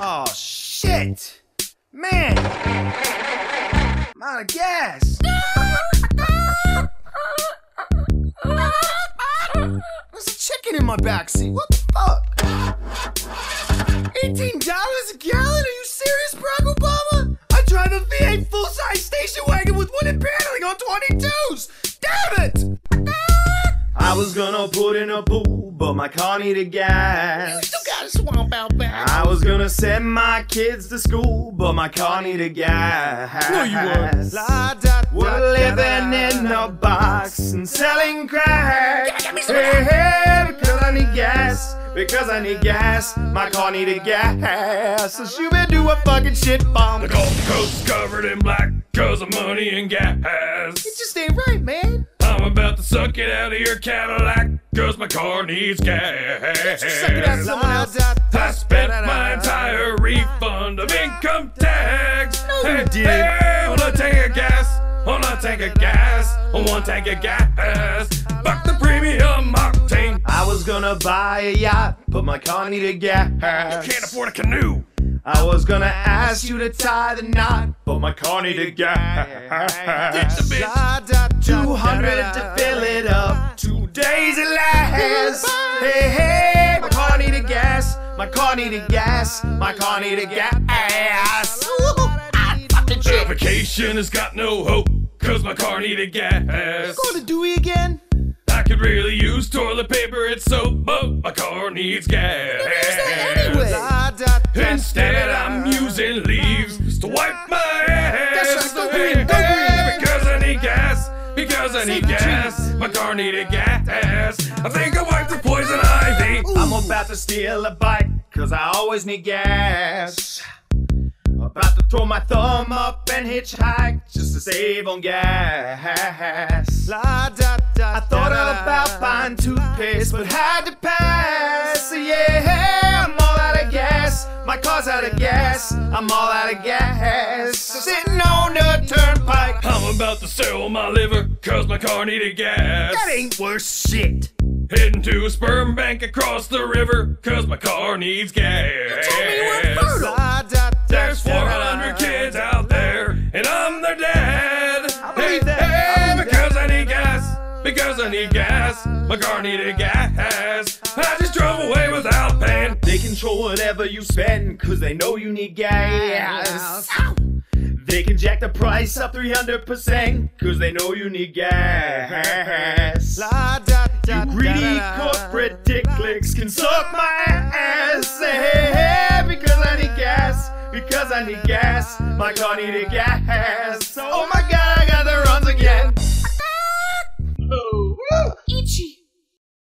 Oh, shit! Man! I'm out of gas! There's a chicken in my backseat. What the fuck? $18 a gallon? Are you serious, Barack Obama? I drive a V8 full-size station wagon with wooden paneling on 22s! Damn it! I was gonna put in a pool, but my car needed gas. Still got a swamp out back. I was gonna send my kids to school, but my car needed gas. No, you weren't. We're living in a box and selling crack. Give me some Hey, hey, because I need gas. Because I need gas. My car needed gas. So shoot me do a fucking shit bomb. The Gulf Coast covered in black cause of money and gas. It just ain't right, man. I'm about to suck it out of your Cadillac cause my car needs gas. Suck it out someone else. I spent my entire refund of income tax. No, you hey, didn't. Hey, on a tank of gas, on a tank of gas, on one tank of gas. Fuck the premium octane. I was gonna buy a yacht, but my car needed gas. You can't afford a canoe. I was gonna ask you to tie the knot, but my car needed gas. Ditch the bitch. 200 My car needed gas. My car needed gas. Fucking The shit. vacation has got no hope cause my car needed gas. Go to Dewey again? I could really use toilet paper and soap, but my car needs gas. Anyway. Instead, I'm using leaves to wipe my ass. That's right, Because I need gas. My car needed gas. I think I wiped the poison ivy. I'm about to steal a bike, cause I always need gas. About to throw my thumb up and hitchhike just to save on gas. I thought about buying toothpaste, but had to pass. Yeah, car's out of gas. I'm all out of gas. Sitting on the turnpike. I'm about to sell my liver cause my car needed gas. That ain't worth shit. Heading to a sperm bank across the river cause my car needs gas. told me you were fertile. There's 400 kids out there, and I'm their dad. Hey, hey, because I need gas, because I need gas. My car needed gas. Control whatever you spend, cause they know you need gas. They can jack the price up 300%, cause they know you need gas. You greedy corporate dick clicks can suck my ass. Hey, because I need gas, because I need gas. My car needed gas.